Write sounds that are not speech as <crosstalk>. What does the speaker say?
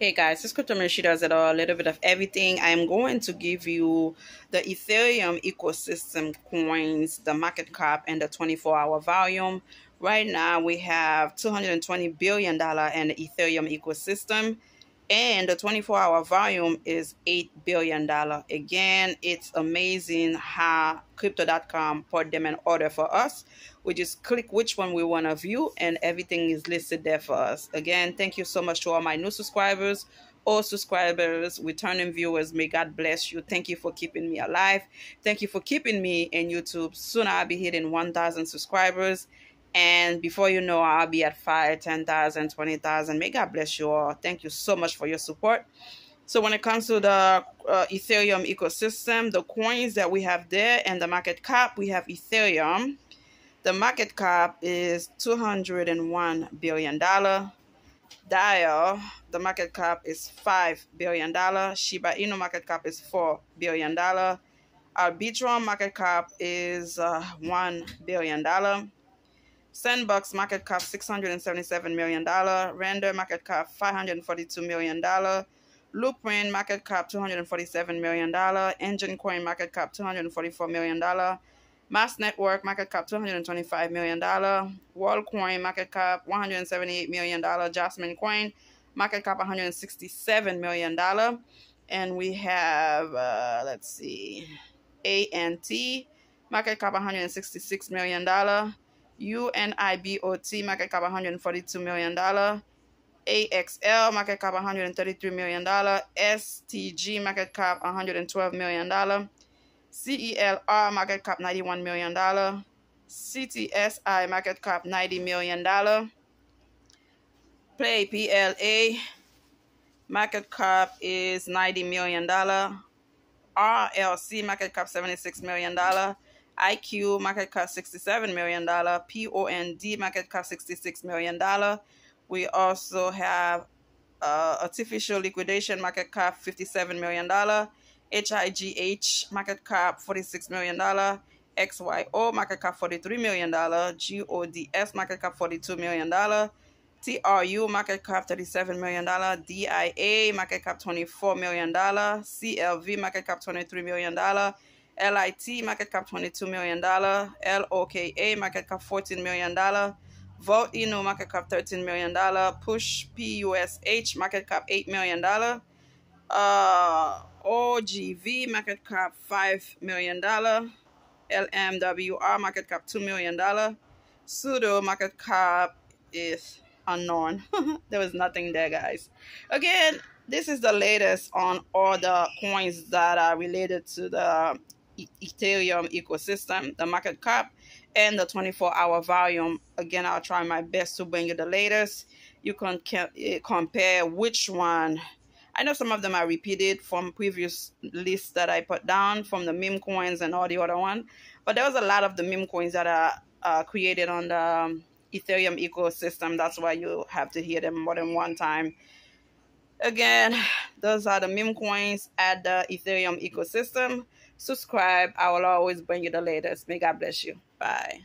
Hey guys, this Crypto She does it all, a little bit of everything. I am going to give you the Ethereum ecosystem coins, the market cap, and the 24 hour volume. Right now, we have $220 billion in the Ethereum ecosystem and the 24 hour volume is $8 billion. Again, it's amazing how crypto.com put them in order for us. We just click which one we want to view, and everything is listed there for us. Again, thank you so much to all my new subscribers. All subscribers, returning viewers, may God bless you. Thank you for keeping me alive. Thank you for keeping me in YouTube. Soon I'll be hitting 1,000 subscribers and before you know, I'll be at 5, 10,000, 20,000. May God bless you all. Thank you so much for your support. So when it comes to the uh, Ethereum ecosystem, the coins that we have there and the market cap, we have Ethereum. The market cap is $201 billion. DAI, the market cap is $5 billion. Shiba Inu market cap is $4 billion. Arbitrum market cap is uh, $1 billion. Sandbox market cap $677 million. Render market cap $542 million. Loopring market cap $247 million. Enjin Coin market cap $244 million. Mask Network market cap $225 million. Worldcoin market cap $178 million. Jasmine Coin market cap $167 million. And we have, uh, let's see, ANT market cap $166 million. UNIBOT market cap $142 million. AXL market cap $133 million. STG market cap $112 million. CELR market cap $91 million. CTSI market cap $90 million. Play PLA market cap is $90 million. RLC market cap $76 million. IQ market cap $67 million. POND market cap $66 million. We also have uh, artificial liquidation market cap $57 million. HIGH market cap $46 million. XYO market cap $43 million. GODS market cap $42 million. TRU market cap $37 million. DIA market cap $24 million. CLV market cap $23 million. LIT market cap $22 million. LOKA market cap $14 million. Vote market cap $13 million. Push PUSH market cap $8 million. Uh, OGV market cap $5 million. LMWR market cap $2 million. Pseudo market cap is unknown. <laughs> there was nothing there, guys. Again, this is the latest on all the coins that are related to the Ethereum ecosystem, the market cap, and the 24 hour volume. Again, I'll try my best to bring you the latest. You can eh, compare which one. I know some of them are repeated from previous lists that I put down from the meme coins and all the other one, but there was a lot of the meme coins that are uh, created on the um, Ethereum ecosystem. That's why you have to hear them more than one time. Again, those are the meme coins at the Ethereum ecosystem subscribe. I will always bring you the latest. May God bless you. Bye.